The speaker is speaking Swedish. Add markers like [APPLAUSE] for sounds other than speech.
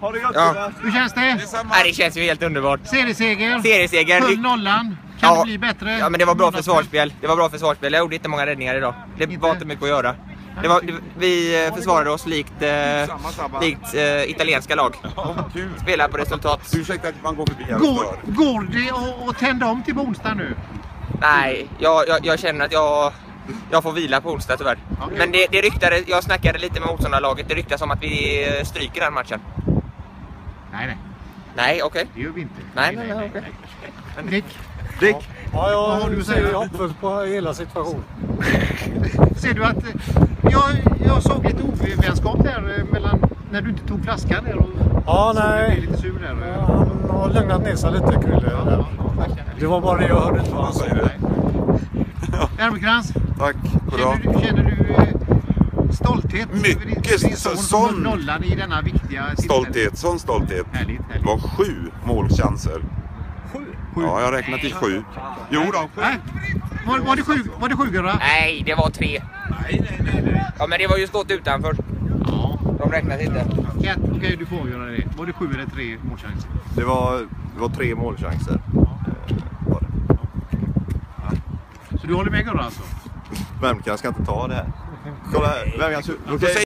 Ha det gott Ja. Hur känns det? Nej, det känns ju helt underbart. Serieseger. Serieseger. Höll nollan. Kan Ja. det bli bättre? Ja men det var bra försvarsspel. Det var bra försvarsspel. Jag gjorde inte många räddningar idag. Det Inte? var inte mycket att göra. Det var, det, vi eh, försvarade oss likt, eh, likt eh, italienska lag. Spelar på resultat. Ursäkta att man går förbi här Går, går det att- tända om till på onsdag nu? Nej, jag, jag, jag känner att jag, jag får vila på onsdag tyvärr. Men det, det ryktade, jag snackade lite med motståndarlaget. Det ryktas om att vi stryker den matchen. Nej, nej. Nej, okej. Det gör vi inte. Nej, nej, nej, okej. Dick, Dick. Ja, du jag säga? ser hoppfullt på hela situationen. [LAUGHS] ser du att... eh, Jag, jag såg lite ovänskap där eh, mellan... När du inte tog flaskan där och... Ja, så nej. Du blev lite sur där. Ja, Han har lugnat ner sig lite, Krille. Ja. Det var bara det jag hörde inte vad han sa. säger [LAUGHS] det. Ermekrans, Tack. Känner du, känner du eh, stolthet? Mycket som höll sån- nollan i denna viktiga? Stolthet, sån stolthet. Härligt, Det härligt. var sju målchanser. Sju? Ja, jag har räknat till sju. Jo då, sju. Nej. Var, var det sju, var det sju Gurra? Nej, det var tre. Nej, nej, nej, nej. Ja men det var ju skott utanför. Ja. De räknas inte. Okej, du får avgöra det. Var det sju eller tre målchanser? Det var, det var tre målchanser. Eh, var det. Så du håller med Gurra alltså? Kan ska inte ta det här? Kolla här, vem kan... Okej.